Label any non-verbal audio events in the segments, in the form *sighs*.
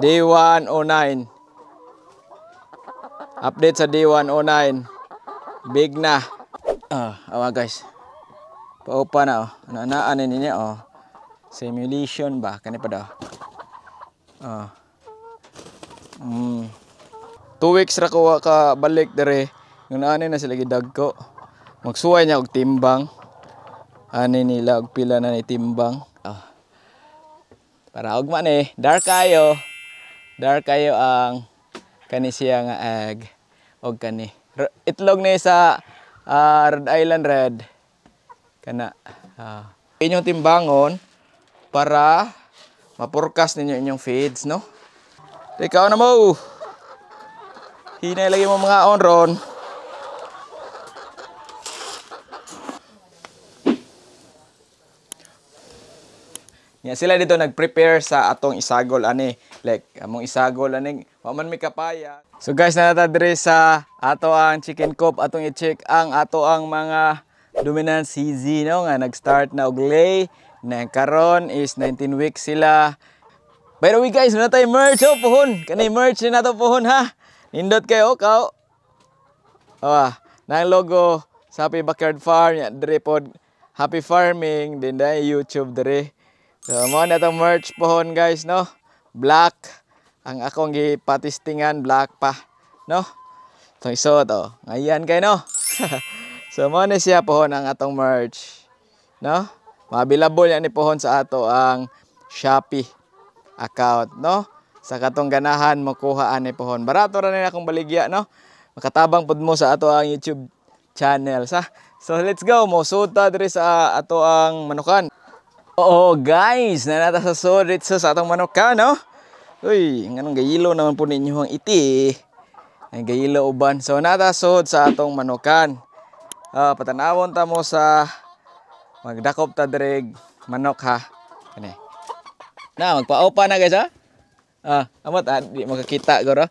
Day 109. Update sa day 109. Big na. Ah, awa guys. Paupa na oh. Ano na ano niya oh. Simulation ba kani pa daw. Ah. Mm. Two weeks ra ko ka balik dere. Ngun ani na sila gidagko. Magsuway niya og timbang. Ani nila og pila na ni timbang. Ah. Para og man eh, dark kayo. Dark kayo ang kani siya nga egg og kani. Itlog ni sa ah, Rhode Island Red. Kana. ah. inyong timbangon para mapurkas ninyo inyong feeds, no? Ikaw na mo. Hinay lagi mo mga onron. Nga sila dito nag-prepare sa atong isagol ani like among isagol ani wa man mi kapaya. So guys nanata diri sa ato ang chicken coop atong i-check ang ato ang mga dominant CZ no nga nag-start na og lay na karon is 19 weeks sila. By the way guys, na tayo merch oh puhon. Kani merch na to puhon ha. Nindot kayo kaw. Ah, nang logo sa Happy Backyard Farm dire pod Happy Farming din dai YouTube dire. So mo na tong merch pohon guys no. Black ang akong gipatistingan black pa no. So iso to. Ngayon kay no. *laughs* so mo na siya pohon ang atong merch no. Available yan ni pohon sa ato ang Shopee account no. Sa katong ganahan makuha ani pohon. Barato ra ni akong baligya no. Makatabang pud mo sa ato ang YouTube channel sa. So let's go mo suta diri sa ato ang manukan. Oo guys, nanata sa sodit sa atong manukan no. Uy, nganong gayilo naman po ninyo ang iti. Ang gayilo uban. So nata sod sa atong manukan. Ah, patanawon ta mo sa magdakop ta direg manok ha. Kani. Na magpaopa na guys ha. Ah, amat ah, di makakita goro.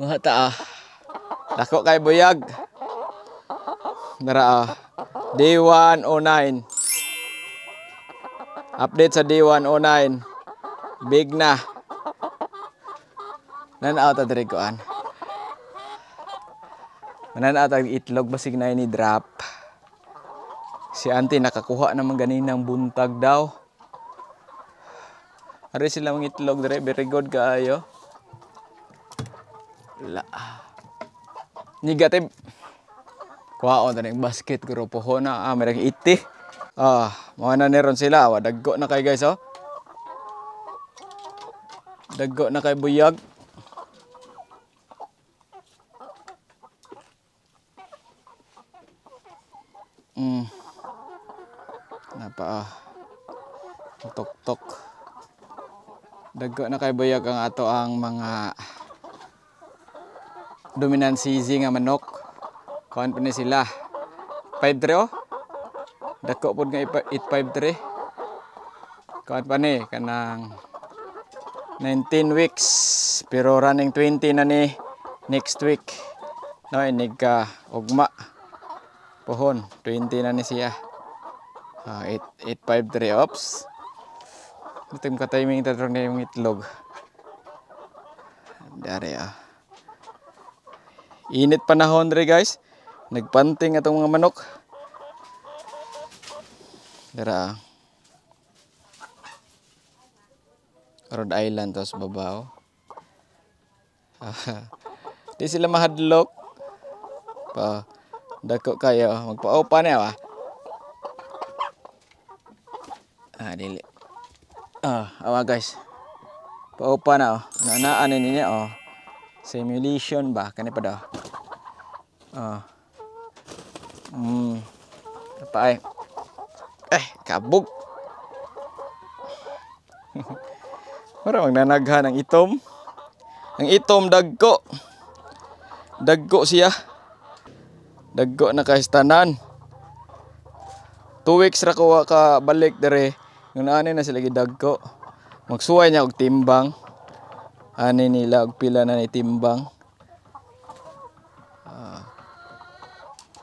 Mga ta ah. Dako kay buyag. Dara ah. Day 109. Update sa day 109. Big na. Nanaaw ta diri koan. Mananaaw ta itlog basig na ni drop. Si auntie nakakuha naman ganinang buntag daw. Ari sila mga itlog dire, very good kaayo. La. Negative. Kuha on tani basket ko po na ah merang iti. Ah, mga na neron sila, wa daggo na kay guys oh. Daggo na kay buyag. Mm. Napa ah. Tok-tok. Daggo na kay buyag ang ato ang mga dominant CZ nga manok. Kuan pa ni sila. 5-3 oh. Dako pod nga 853. Kuan pa ni kanang 19 weeks pero running 20 na ni next week. No, inig ka ugma. Pohon, 20 na ni siya. 8 853 ops. Ito yung ka-timing tatrong na yung itlog. Dari ah. Init panahon dre guys. Nagpanting atong mga manok. Dara. Rhode Island tos babaw. *laughs* Di sila mahadlok. Pa dako kayo magpa-opa na ba? Ah, dili. Ah, awa guys. Pa-opa na oh. Nanaan niya oh. Simulation ba kani pa daw. Ah. Hmm. Apa ay? Eh, kabog. *laughs* Para magnanaghan ang itom. Ang itom dagko. Dagko siya. Dagko na kahistanan. Two weeks ra ko ka balik dere. Ngun ani na sila gidagko. Magsuway niya og timbang. Ani nila og pila na ni timbang.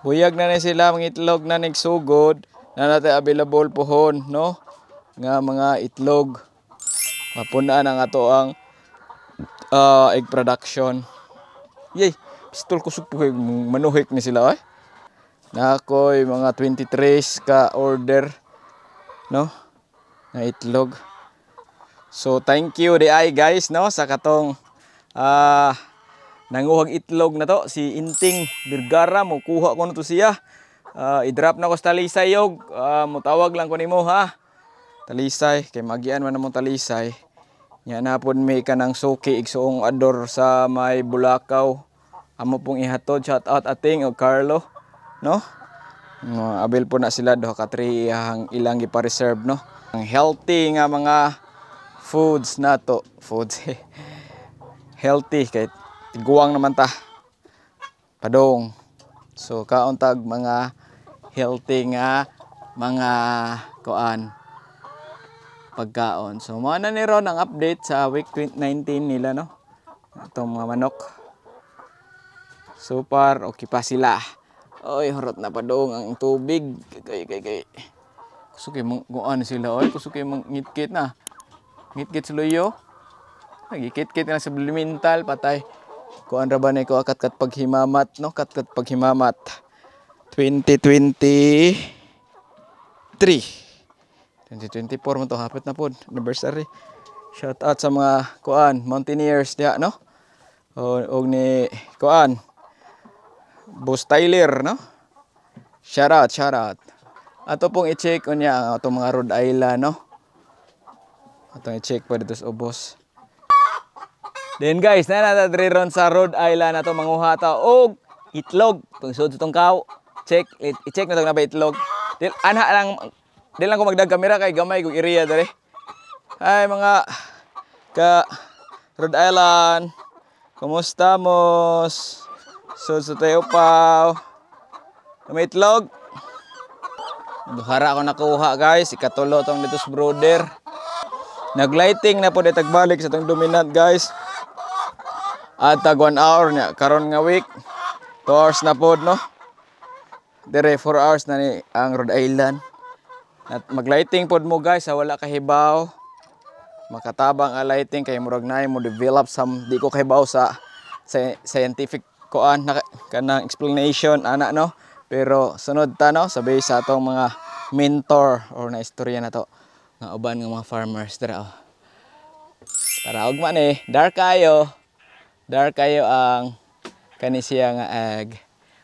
Buyag na ni sila mga itlog na nagsugod na natin available pohon, no? Nga mga itlog. Mapunaan ang ato ang uh, egg production. Yay, pistol ko supo kay manuhik ni sila ay. Na ako'y mga 23 ka order no na itlog. So thank you di ay guys no sa katong ah nanguhag itlog na to si Inting Birgara mo kuha ko na to siya. Ah, i-drop na ko sa talisay yog. Ah, mutawag lang ko nimo ha. Talisay kay magian man namong talisay. Nya na pod may kanang suki igsuong ador sa may Bulakaw. Amo pong ihatod shout out ating og Carlo, no? No, abil po na sila duha ka ang ilang gipa-reserve, no? Ang healthy nga mga foods na to, foods. *laughs* healthy kay tiguang naman ta. Padong. So kaon tag mga healthy nga mga kuan pagkaon. So, mo na ni ron ang update sa week 19 nila, no? Itong mga manok. So far, okay pa sila. Oy, harot na pa dong ang tubig. Kay, kay, kay. Kusukay mong kuan sila, oy. Kusukay mong ngitkit na. Ngitkit sila yo. Nagikit-kit na patay. Kuan ra ba na ko akat-kat paghimamat, no? Kat-kat paghimamat. 2023. 2024 man to hapit na pod anniversary. Shout out sa mga kuan mountaineers diha no. O, og ni kuan Boss Tyler no. Shout out, shout out. Ato pong i-check unya atong mga Rhode Island no. Atong i-check pa dito sa ubos. Then guys, na natadre ron sa Rhode Island ato manguha ta og itlog. Sa tong kaw. Check, i-check na tong na ba itlog. Dil ana lang Di lang ko magdag kamera kay gamay kong area dere. Hi mga ka Rhode Island. Kumusta mos? So sa tayo pa. May itlog. Duhara ako nakuha guys. Ikatulo tong dito sa brother. Naglighting na po dito balik sa tong dominant guys. At tag 1 hour niya. Karon nga week. 2 hours na pod no. Dire 4 hours na ni ang Rhode Island. At maglighting pod mo guys, sa wala kahibaw. Makatabang ang lighting kay murag na mo develop some di ko kahibaw sa, sa scientific koan na kanang explanation ana no. Pero sunod ta no, sabi sa atong mga mentor or na istorya na to nga uban nga mga farmers dira oh. Para og man eh, dark kayo. Dark kayo ang kani siya nga egg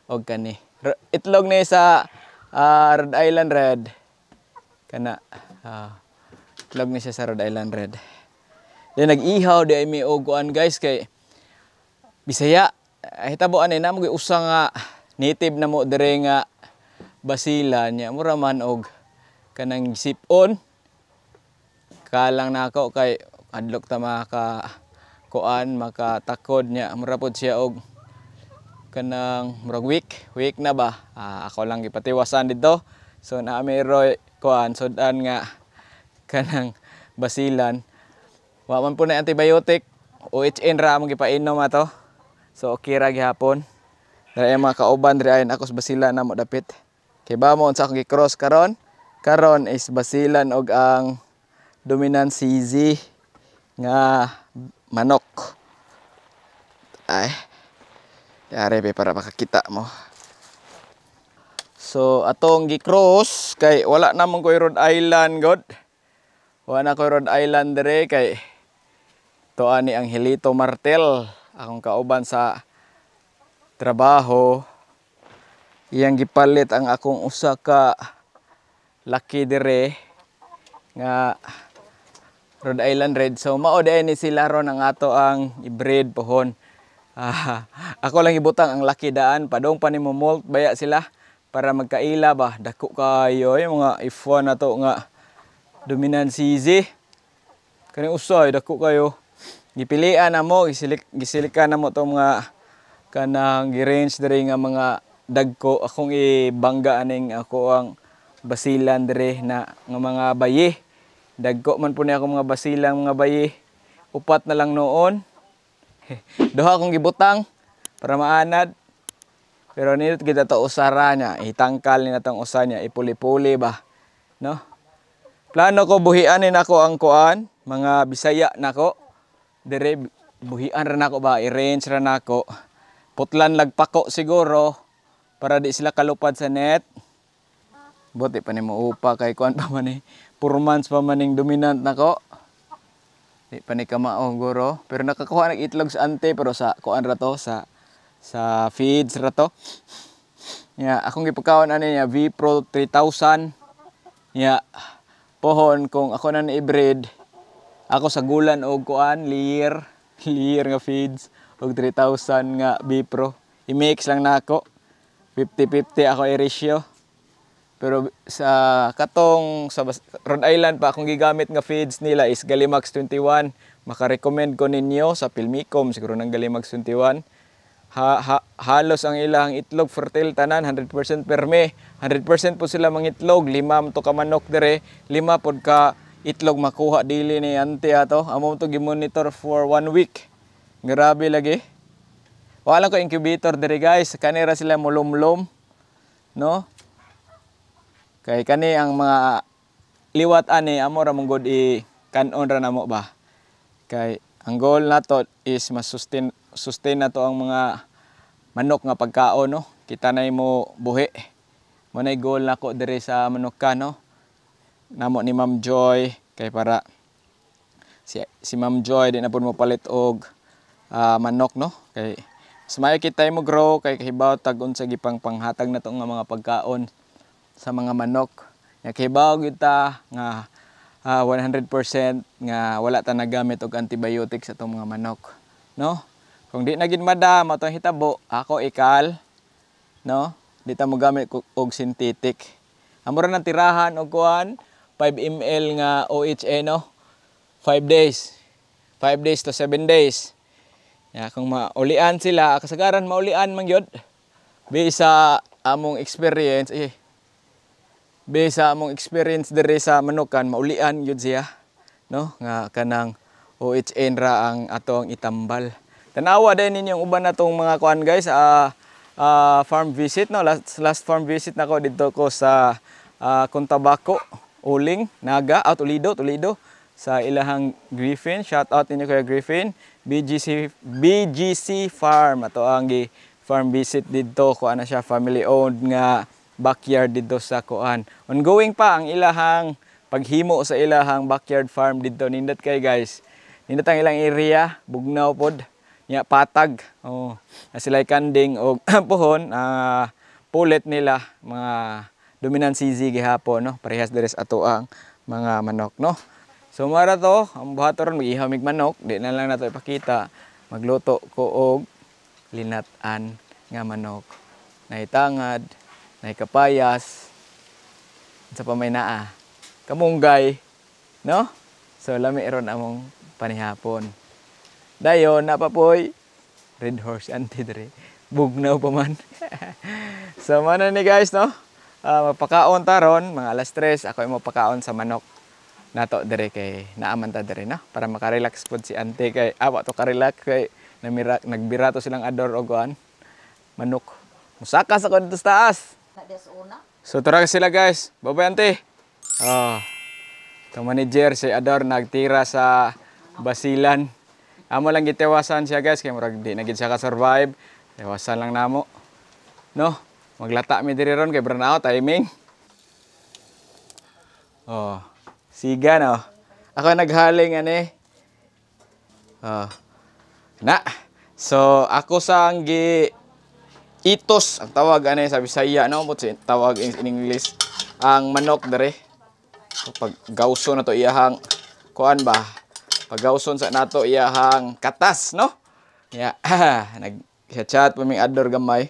og kani. Itlog ni sa uh, Rhode Island Red kana uh, vlog ni siya sa Rhode Island Red. Then nag-ihaw di ay may oguan guys kay Bisaya. Hitabo ani na mo usa nga native na mo dire nga basila niya mura man og kanang sipon. Kalang nako kay adlok ta maka kuan makatakod niya mura pod siya og kanang murag week week na ba? Uh, ako lang gipatiwasan dito. So na may roy kuan sudan nga kanang basilan. Wa man po na antibiotic. OHN ra mo gipainom ato. So okay ra gihapon. Dara mga kauban diri ayon ako sa basilan na mo dapit. Kay ba mo unsa akong gi-cross karon? Karon is basilan og ang dominant CZ nga manok. Ay yari para makakita mo So atong gi-cross kay wala namang koy Rhode Island god. Wala na koy Rhode Island dire kay to ani ang Hilito Martel akong kauban sa trabaho. Iyang gipalit ang akong usa ka laki dire nga Rhode Island Red. So mao ni sila ron ang ato ang i-breed pohon. Ah, ako lang ibutang ang laki daan. Padong pa ni mo molt baya sila para magkaila ba? Dako kayo yung mga F1 na to nga dominant CZ kani usay dako kayo. Gipilian na mo gisilik gisilikan na mo to mga kanang gi-range diri nga mga dagko. Akong ibangga aning ako ang basilan diri na nga mga bayi. Dagko man po ni ako mga basilang mga bayi. Upat na lang noon *laughs* duha akong gibutang para maanad. Pero nito kita to usara niya, itangkal ni natong usa niya, ipuli-puli ba, no? Plano ko buhianin ako ang kuan, mga Bisaya nako. Dire buhian ra nako ba? I-range ra nako. Putlan lagpako siguro para di sila kalupad sa net. Buti pa ni mo upa kay kuan pa man ni. 4 months pa maning dominant nako di pa ni guro. Pero nakakuha ng itlog sa ante pero sa kuan ra to sa sa feeds ra to. Ya akong gipakaon ani niya V Pro 3000 ya pohon kung ako na ni-breed ako sa gulan og kuan lear lear *laughs* nga feeds og 3000 nga Bipro i-mix lang nako 50-50 ako i-ratio pero sa katong sa Rhode Island pa akong gigamit nga feeds nila is Galimax 21 maka-recommend ko ninyo sa Pilmicom siguro ng Galimax 21 ha, ha, halos ang ilang itlog fertile tanan 100% perme. 100% po sila mangitlog lima to ka manok dire. Lima pod ka itlog makuha dili ni ante ato. Amo to gi-monitor for one week. Grabe lagi. Wala ko incubator dire guys. Kanira sila mulumlum no kay kani ang mga liwat ani amo ra mong god i kanon ra namo ba? Kay ang goal nato is mas-sustain sustain na to ang mga manok nga pagkaon no? Kita na mo buhi. Mo na goal nako dire sa manok ka no? Namo ni Ma'am Joy kay para si si Ma'am Joy di na mo palit og ah, manok no? Kay mas kita mo grow kay kahibaw tag unsa gipang panghatag na to nga mga pagkaon sa mga manok. Nya kahibaw gyud ta nga ah, 100% nga wala ta nagamit og antibiotics sa mga manok no? Kung di na gid madam ato ang hitabo ako ikal no? Di ta mo gamit og synthetic. Amura ng tirahan og kuan 5 ml nga OHA no? 5 days. 5 days to 7 days. Ya kung maulian sila kasagaran maulian man gyud bisa among experience eh bisa among experience diri sa manukan maulian gyud siya no? Nga kanang OHN ra ang atong itambal. Tanawa din ninyong uban natong mga kuan guys. Ah ah, farm visit no? Last, last farm visit nako dito ko sa uh, Contabaco Uling Naga. Out Toledo Toledo. Sa ilahang Griffin. Shout out ninyo kay Griffin. BGC BGC Farm. Ato ang gi farm visit dito. Ko ana siya family owned nga backyard dito sa kuan. Ongoing pa ang ilahang paghimo sa ilahang backyard farm dito. Nindot kay guys. Nindot ang ilang area bugnaw pod nya patag. Oh na sila kanding og *clears throat* pohon ah pulit nila mga dominant CZ gihapon no? Parehas deres ato ang mga manok no? So mara to ang buhaton ron mag-ihaw mig manok. Di na lang nato ipakita. Magluto ko og linatan nga manok. Naitangad naikapayas sa pamay naa. Kamunggay no? So lami ron among panihapon. Dayon napapoy. Red horse anti dire bugnaw pa man. *laughs* So mana ni guys no? Ah, magpakaon taron mga alas 3 ako imo pakaon sa manok. Nato dire kay naaman ta dire no? Para makarelax pud si ante kay awa to ka-relax kay namira nagbira to silang ador og manok. Musaka sa kon taas. So tara sila guys. Babay ante. Oh. Itong manager si Ador nagtira sa basilan. Amo lang gitewasan siya guys kay murag di na gid siya ka-survive. Tewasan lang namo. No? Maglata mi diri ron kay burnout timing. Oh. Siga no. Ako naghaling ani. Oh. Na. So ako sang gi itos ang tawag ani sa Bisaya no? Mo tawag in, in English. Ang manok dere. Pag gawso na to iyahang kuan ba? Pag gawson sa nato iyahang katas no? Ya *laughs* nag chat pa ming ador gamay.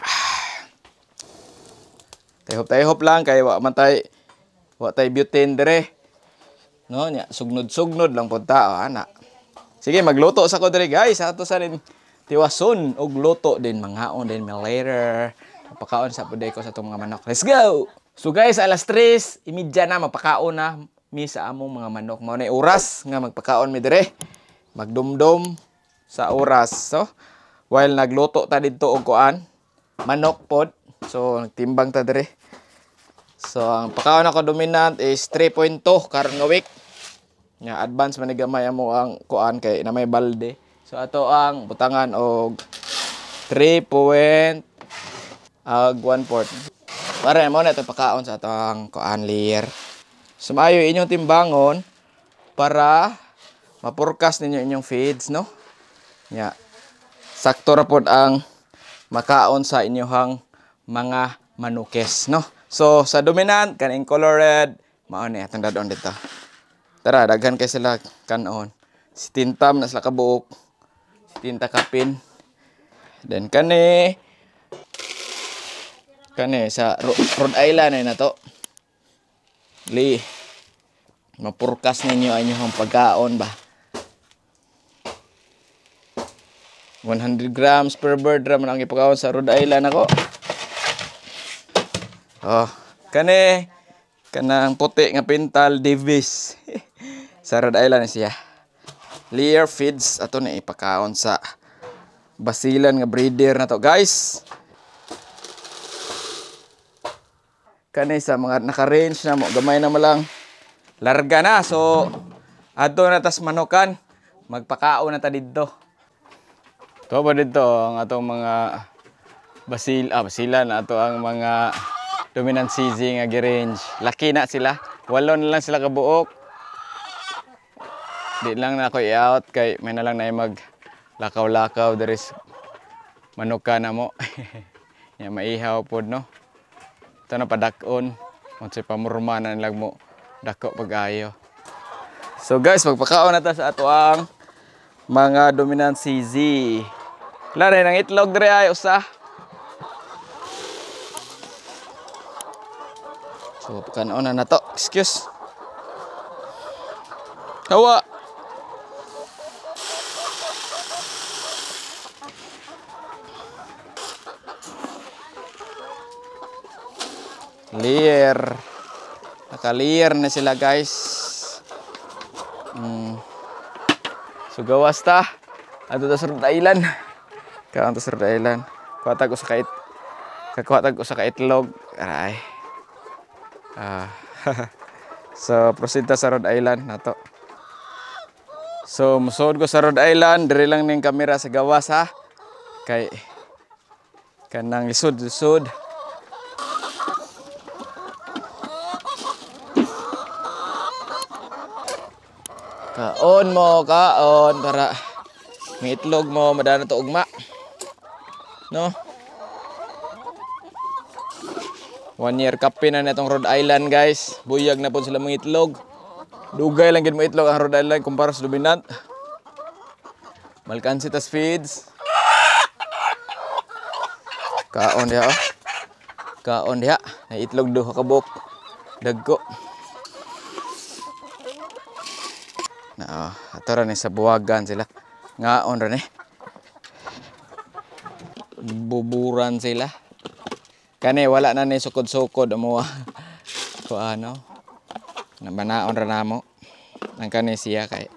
*sighs* Tayhop tayhop lang kay wa man tay wa tay butane dere. No, nya sugnod-sugnod lang pud ta oh, ana. Sige, magluto sa ko diri guys. Ato sa rin tiwason og luto din manghaon din me later. Pakaon sa puday ko sa itong mga manok. Let's go! So guys, alas 3, imidya na mapakaon na mi sa among mga manok. Mao na oras nga magpakaon mi dire. Magdumdum sa oras. So, while nagluto ta didto og kuan, manok pod. So, nagtimbang ta dire. So ang pakaon ako dominant is 3.2 karon week. Nya advance man gamay amo ang kuan kay na may balde. So ato ang butangan og 3 point ag 1 port. Para mo na ito pakaon sa ato ang kuan layer. Sumayo inyong timbangon para mapurkas ninyo inyong feeds, no? Nya. Sakto ra pod ang makaon sa inyohang mga manukes, no? So, sa dominant, kaning color red, mao ni atong dadon dito. Tara, daghan kay sila kanon. Si Tintam na sila kabuok. Si Tinta Kapin. Then kani kani sa Rhode Island ay na to. Li. Mapurkas ninyo ang inyong pagkaon ba? 100 grams per bird ram ang ipakaon sa Rhode Island ako. Oh, kani kanang puti nga pintal Davis. *laughs* sa Rhode Island siya. Lear feeds ato na ipakaon sa basilan nga breeder na to, guys. Kani sa mga naka-range na mo, gamay na mo lang. Larga na, so ato na tas manukan. Magpakaon na ta didto. To ba dito ang atong mga basil ah basilan ato ang mga dominant CZ nga gi-range. Laki na sila. Walo na lang sila kabuok. Di lang na ako i-out kay may na lang na mag lakaw-lakaw there is manuka na mo. *laughs* ya maihaw pod no. Ito na padakon. Unsay pamurma na nilag mo dako pag-ayo. So guys, magpakaon na ta sa ato ang mga dominant CZ. Lare ng itlog dre ay usa. So pakanon na na to. Excuse. Hawa. Lear. Naka-lear na sila guys. Mm. So gawas ta. Ato ta sa Rhode Island. Kaon ta sa Rhode Island. Kuha ko sa kait. Kakuha ko sa kaitlog. Aray. Ah. *laughs* so proceed ta sa Rhode Island nato. So musod ko sa Rhode Island, diri lang ning kamera sa gawas ha. Kay kanang lisod-lisod. Kaon mo, kaon para may itlog mo madana to ugma. No? One year kape na netong Rhode Island guys. Buyag na po sila mga itlog. Dugay lang gid mo itlog ang Rhode Island kumpara sa dominant. Malkansitas feeds. Kaon diha oh. Kaon diha. Na itlog duha ka buok. Dagko. Na oh, ato ni sa buwagan sila. Ngaon ra ni. Buburan sila. Kani wala na ni sukod-sukod mo. Ko ano. Namanaon ra namo. Nang kani siya kay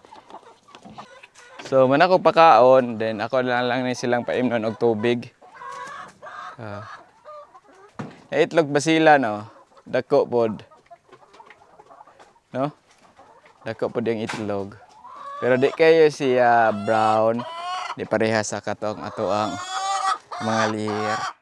So, man ako pakaon, then ako na lang ni silang paimnon og tubig. Uh, itlog ba sila, no? Dako pod. No? Dako pod yung itlog. Pero di kayo siya brown. Di pareha sa katong ato ang mga lihir.